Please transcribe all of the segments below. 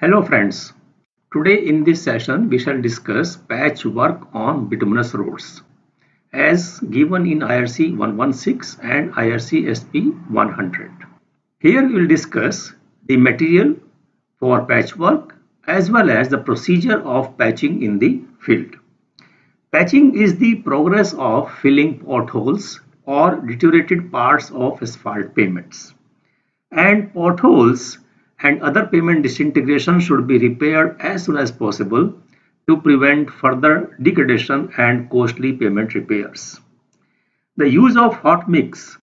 Hello friends. Today in this session we shall discuss patch work on bituminous roads as given in IRC 116 and IRC SP 100. Here we will discuss the material for patch work as well as the procedure of patching in the field. Patching is the progress of filling potholes or deteriorated parts of asphalt pavements. And potholes and other pavement disintegration should be repaired as soon as possible to prevent further degradation and costly pavement repairs. The use of hot mix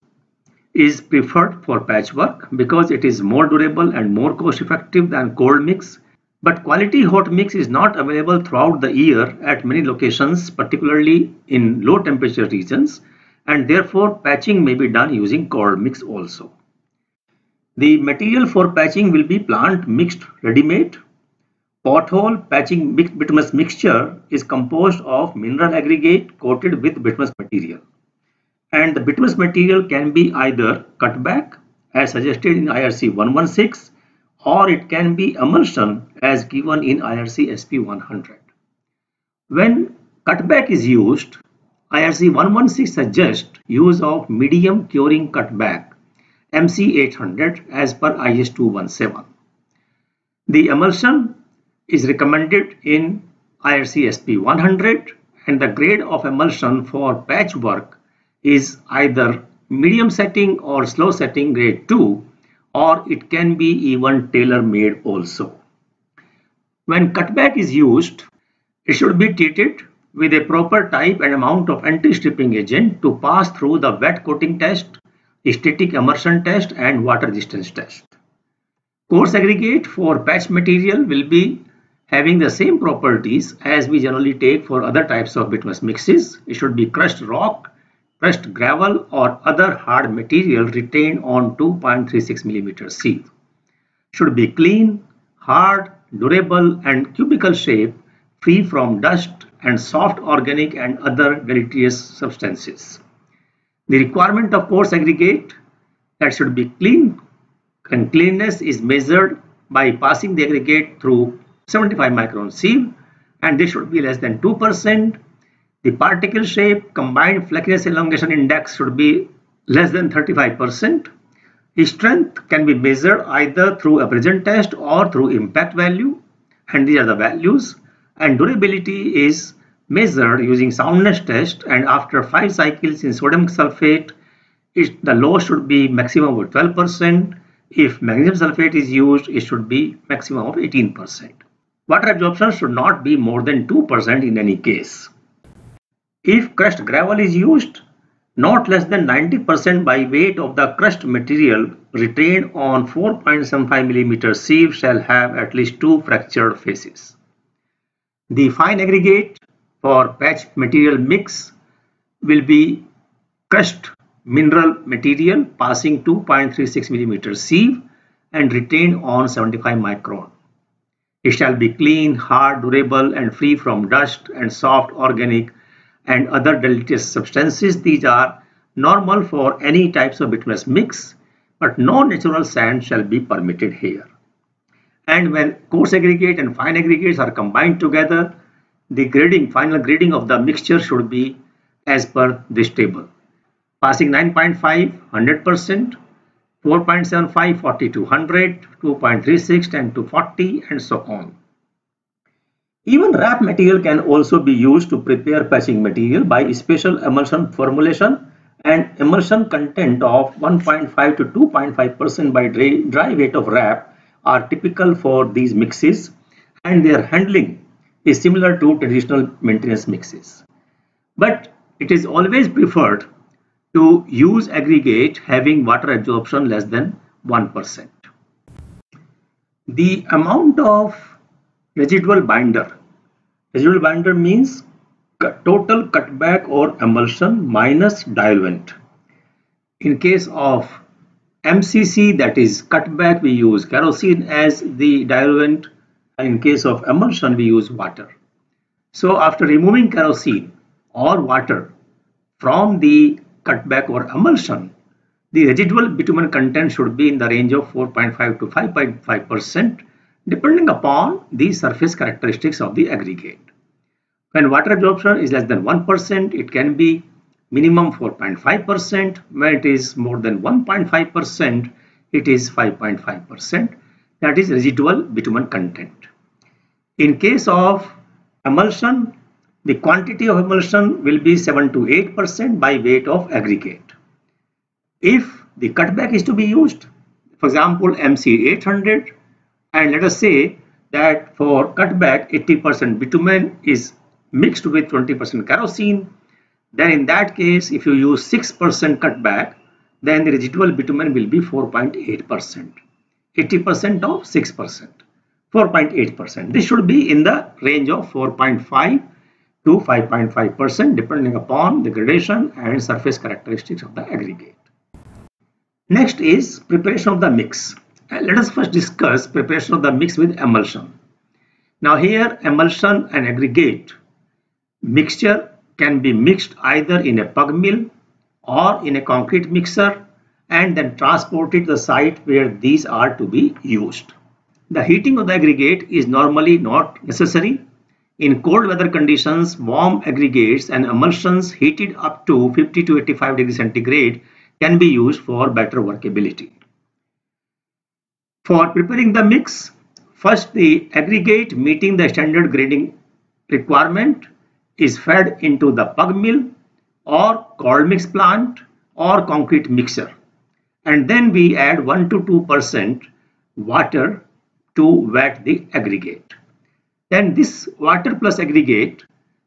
is preferred for patchwork because it is more durable and more cost effective than cold mix. But quality hot mix is not available throughout the year at many locations, particularly in low temperature regions, and therefore patching may be done using cold mix also. The material for patching will be plant mixed ready-made. Pothole patching bituminous mixture is composed of mineral aggregate coated with bituminous material. And the bituminous material can be either cut back as suggested in IRC 116 or it can be emulsion as given in IRC SP 100. When cutback is used, IRC 116 suggests use of medium curing cutback MC800 as per IS 217. The emulsion is recommended in IRC SP 100 and the grade of emulsion for patchwork is either medium setting or slow setting grade 2 or it can be even tailor made also. When cutback is used, it should be treated with a proper type and amount of anti-stripping agent to pass through the wet coating test static immersion test and water resistance test. Coarse aggregate for patch material will be having the same properties as we generally take for other types of bituminous mixes. It should be crushed rock, crushed gravel or other hard material retained on 2.36 mm sieve. Should be clean, hard, durable and cubical shape free from dust and soft organic and other deleterious substances. The requirement of coarse aggregate that should be clean and cleanness is measured by passing the aggregate through 75 micron sieve and this should be less than 2%. The particle shape combined flakiness elongation index should be less than 35%. The strength can be measured either through a abrasion test or through impact value and these are the values and durability is measured using soundness test and after 5 cycles in sodium sulfate it, the loss should be maximum of 12%. If magnesium sulfate is used it should be maximum of 18%. Water absorption should not be more than 2% in any case. If crushed gravel is used not less than 90% by weight of the crushed material retained on 4.75 mm sieve shall have at least two fractured faces. The fine aggregate for patch material mix will be crushed mineral material passing 2.36 mm sieve and retained on 75 micron. It shall be clean, hard, durable and free from dust and soft organic and other deleterious substances. These are normal for any types of bituminous mix but no natural sand shall be permitted here. And when coarse aggregate and fine aggregates are combined together, the grading, final grading of the mixture should be as per this table. Passing 9.5, 100%, 4.75, 40 to 100, 2.36, 10 to 40 and so on. Even RAP material can also be used to prepare patching material by special emulsion formulation and emulsion content of 1.5 to 2.5% by dry, dry weight of RAP are typical for these mixes and their handling is similar to traditional maintenance mixes. But it is always preferred to use aggregate having water absorption less than 1%. The amount of residual binder. Residual binder means total cutback or emulsion minus diluent. In case of MCC that is cutback we use kerosene as the diluent in case of emulsion, we use water. So after removing kerosene or water from the cutback or emulsion, the residual bitumen content should be in the range of 4.5 to 5.5% depending upon the surface characteristics of the aggregate. When water absorption is less than 1%, it can be minimum 4.5%. When it is more than 1.5%, it is 5.5%. That is residual bitumen content. In case of emulsion, the quantity of emulsion will be 7 to 8% by weight of aggregate. If the cutback is to be used, for example, MC800, and let us say that for cutback 80% bitumen is mixed with 20% kerosene, then in that case, if you use 6% cutback, then the residual bitumen will be 4.8%. 80% of 6%, 4.8%. This should be in the range of 4.5 to 5.5% depending upon the gradation and surface characteristics of the aggregate. Next is preparation of the mix. Uh, let us first discuss preparation of the mix with emulsion. Now here emulsion and aggregate mixture can be mixed either in a pug mill or in a concrete mixer and then transported to the site where these are to be used. The heating of the aggregate is normally not necessary. In cold weather conditions, warm aggregates and emulsions heated up to 50 to 85 degrees centigrade can be used for better workability. For preparing the mix, first the aggregate meeting the standard grading requirement is fed into the pug mill or cold mix plant or concrete mixer and then we add 1 to 2 percent water to wet the aggregate. Then this water plus aggregate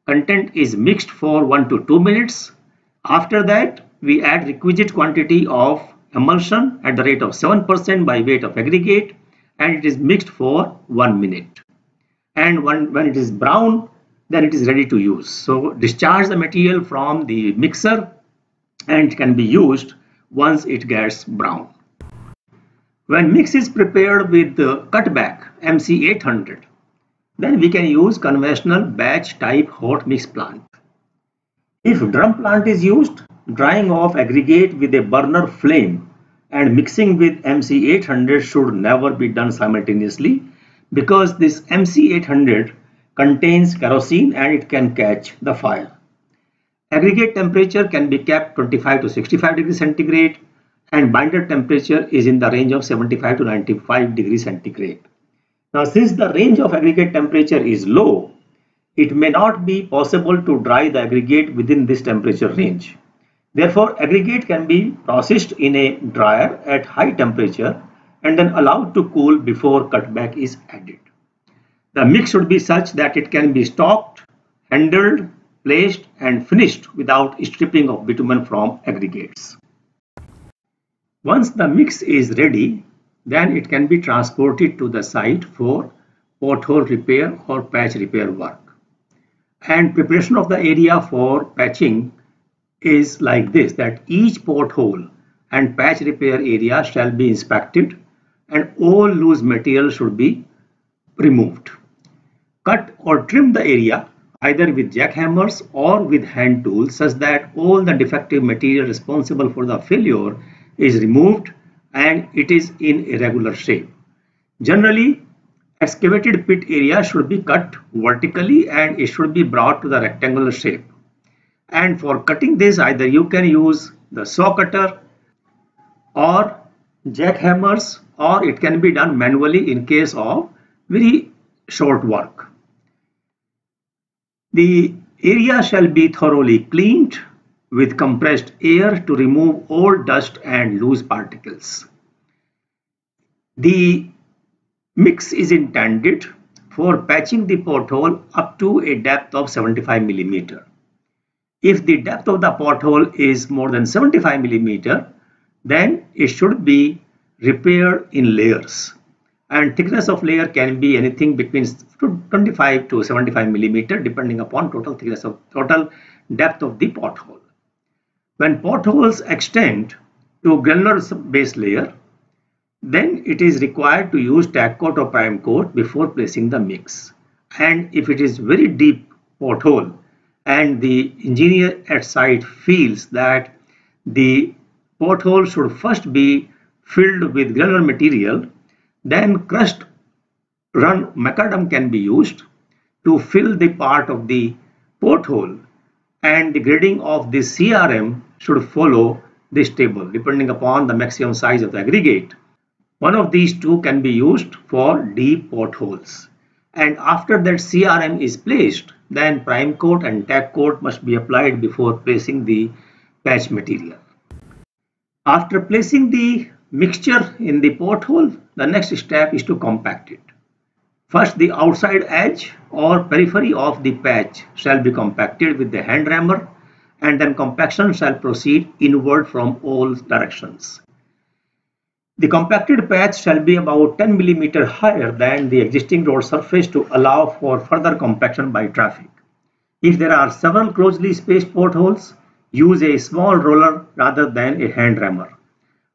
content is mixed for 1 to 2 minutes. After that we add requisite quantity of emulsion at the rate of 7% by weight of aggregate and it is mixed for 1 minute. And when, when it is brown then it is ready to use. So discharge the material from the mixer and it can be used once it gets brown. When mix is prepared with the cutback MC800, then we can use conventional batch type hot mix plant. If drum plant is used, drying off aggregate with a burner flame and mixing with MC800 should never be done simultaneously because this MC800 contains kerosene and it can catch the fire. Aggregate temperature can be kept 25 to 65 degrees centigrade and binder temperature is in the range of 75 to 95 degrees centigrade. Now since the range of aggregate temperature is low, it may not be possible to dry the aggregate within this temperature range. Therefore, aggregate can be processed in a dryer at high temperature and then allowed to cool before cutback is added. The mix should be such that it can be stocked, handled, placed and finished without stripping of bitumen from aggregates. Once the mix is ready, then it can be transported to the site for pothole repair or patch repair work. And preparation of the area for patching is like this that each pothole and patch repair area shall be inspected and all loose material should be removed. Cut or trim the area either with jackhammers or with hand tools such that all the defective material responsible for the failure is removed and it is in irregular shape. Generally, excavated pit area should be cut vertically and it should be brought to the rectangular shape. And for cutting this either you can use the saw cutter or jackhammers or it can be done manually in case of very short work. The area shall be thoroughly cleaned with compressed air to remove all dust and loose particles. The mix is intended for patching the pothole up to a depth of 75 millimeter. If the depth of the pothole is more than 75 millimeter, then it should be repaired in layers and thickness of layer can be anything between 25 to 75 millimeter depending upon total thickness of total depth of the pothole. When potholes extend to granular base layer, then it is required to use tack coat or prime coat before placing the mix. And if it is very deep pothole and the engineer at site feels that the pothole should first be filled with granular material then crushed run macadam can be used to fill the part of the pothole and the grading of the CRM should follow this table depending upon the maximum size of the aggregate. One of these two can be used for deep potholes. And after that CRM is placed, then prime coat and tack coat must be applied before placing the patch material. After placing the mixture in the pothole, the next step is to compact it. First, the outside edge or periphery of the patch shall be compacted with the hand rammer and then compaction shall proceed inward from all directions. The compacted patch shall be about 10 mm higher than the existing road surface to allow for further compaction by traffic. If there are several closely spaced potholes, use a small roller rather than a hand rammer.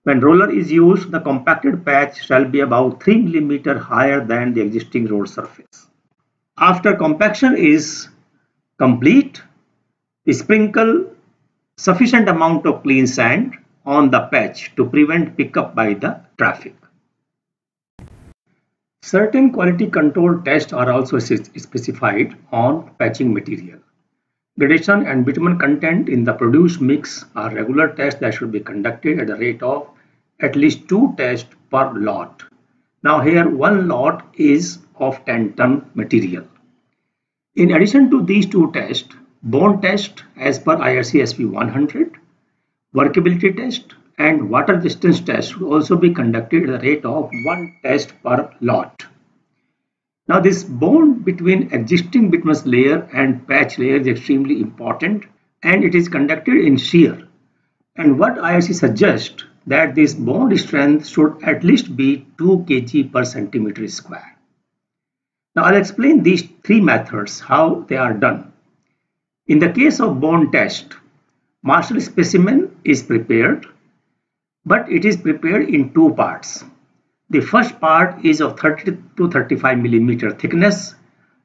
When roller is used, the compacted patch shall be about 3 mm higher than the existing road surface. After compaction is complete, sprinkle sufficient amount of clean sand on the patch to prevent pickup by the traffic. Certain quality control tests are also specified on patching material. Gradation and bitumen content in the produced mix are regular tests that should be conducted at the rate of at least two tests per lot. Now here one lot is of 10 ton material. In addition to these two tests, bond test as per IRC SP 100, workability test and water resistance test should also be conducted at the rate of one test per lot. Now this bond between existing bituminous layer and patch layer is extremely important and it is conducted in shear. And what IRC suggests that this bond strength should at least be 2 kg per centimeter square. Now I'll explain these three methods, how they are done. In the case of bond test, Marshall specimen is prepared, but it is prepared in two parts. The first part is of 30 to 35 millimeter thickness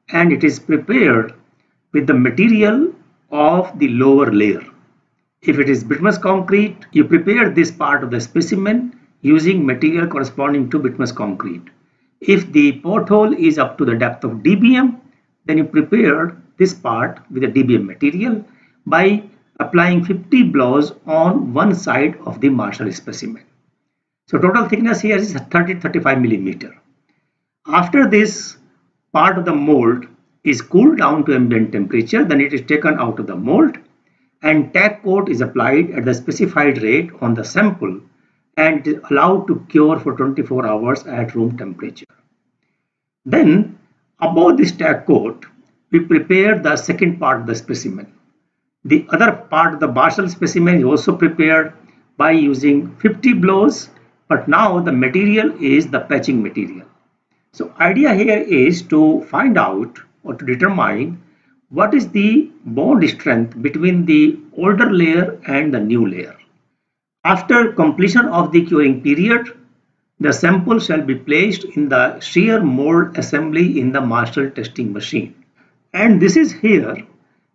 and it is prepared with the material of the lower layer. If it is bituminous concrete, you prepare this part of the specimen using material corresponding to bituminous concrete. If the pothole is up to the depth of DBM, then you prepare this part with the DBM material by applying 50 blows on one side of the Marshall specimen. So total thickness here is 30-35 millimeter. After this part of the mold is cooled down to ambient temperature, then it is taken out of the mold and tack coat is applied at the specified rate on the sample and allowed to cure for 24 hours at room temperature. Then above this tack coat, we prepare the second part of the specimen. The other part of the Marshall specimen is also prepared by using 50 blows, but now the material is the patching material. So idea here is to find out or to determine what is the bond strength between the older layer and the new layer. After completion of the curing period, the sample shall be placed in the shear mold assembly in the Marshall testing machine. And this is here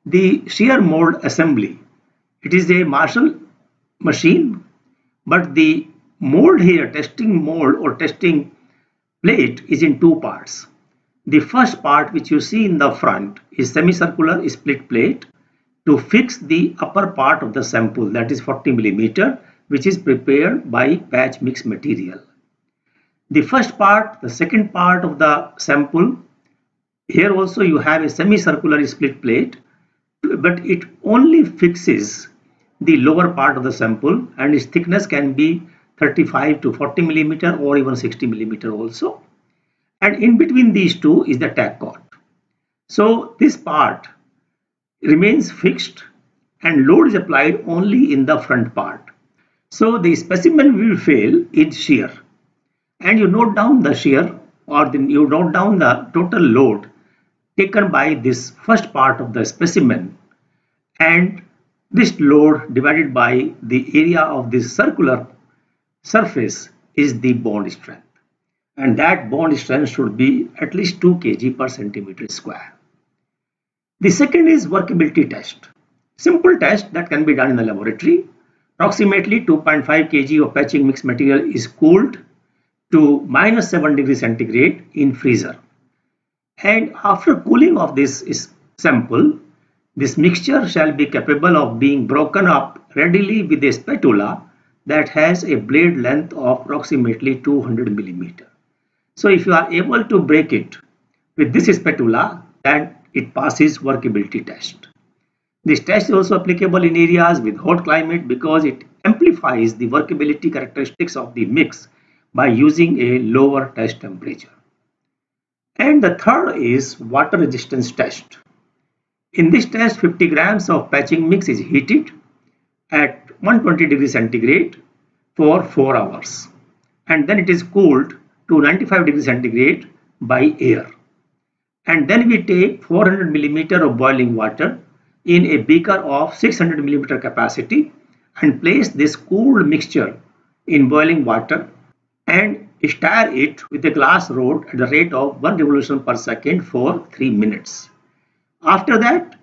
the shear mold assembly. It is a Marshall machine, but the mold here, testing mold or testing plate is in two parts. The first part which you see in the front is semicircular split plate to fix the upper part of the sample that is 40 millimeter which is prepared by patch mix material. The first part, the second part of the sample, here also you have a semicircular split plate but it only fixes the lower part of the sample and its thickness can be 35 to 40 millimeter or even 60 millimeter also and in between these two is the tack coat. So this part remains fixed and load is applied only in the front part. So the specimen will fail in shear and you note down the shear or you note down the total load taken by this first part of the specimen and this load divided by the area of this circular surface is the bond strength and that bond strength should be at least 2 kg per centimeter square. The second is workability test. Simple test that can be done in the laboratory. Approximately 2.5 kg of patching mix material is cooled to minus 7 degree centigrade in freezer. And after cooling of this sample, this mixture shall be capable of being broken up readily with a spatula that has a blade length of approximately 200 millimeter. So if you are able to break it with this spatula, then it passes workability test. This test is also applicable in areas with hot climate because it amplifies the workability characteristics of the mix by using a lower test temperature. And the third is water resistance test. In this test, 50 grams of patching mix is heated at 120 degrees centigrade for 4 hours. And then it is cooled to 95 degrees centigrade by air. And then we take 400 millimeter of boiling water in a beaker of 600 millimeter capacity and place this cooled mixture in boiling water and stir it with a glass rod at the rate of 1 revolution per second for 3 minutes. After that,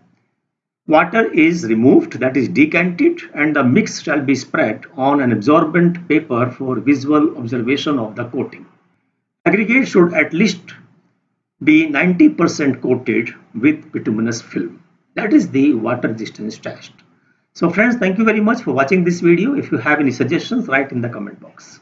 water is removed, that is decanted, and the mix shall be spread on an absorbent paper for visual observation of the coating. Aggregate should at least be 90% coated with bituminous film. That is the water resistance test. So friends, thank you very much for watching this video. If you have any suggestions, write in the comment box.